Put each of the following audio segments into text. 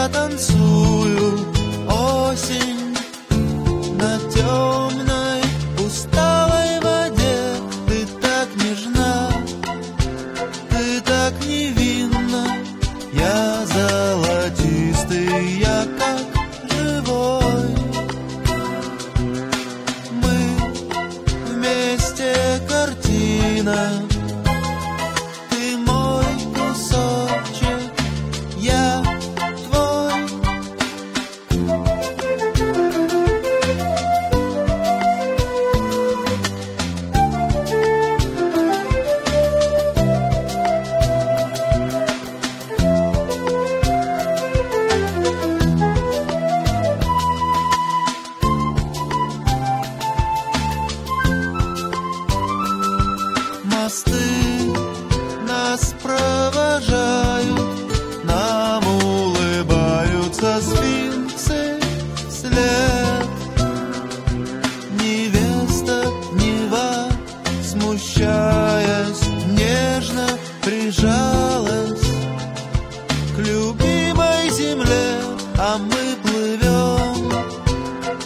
я танцую осень на темной усталой воде. Ты так нежна, ты так невинна, я золотистый, я как живой. Мы вместе картина. нас провожают, нам улыбаются сфинксы вслед. Невеста Нева, смущаясь, нежно прижалась к любимой земле, а мы плывем,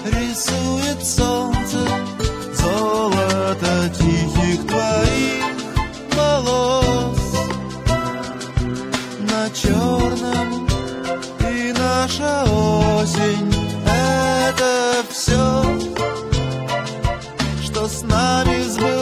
рисует солнце золото тихо. на черном И наша осень — это все Что с нами сбылось.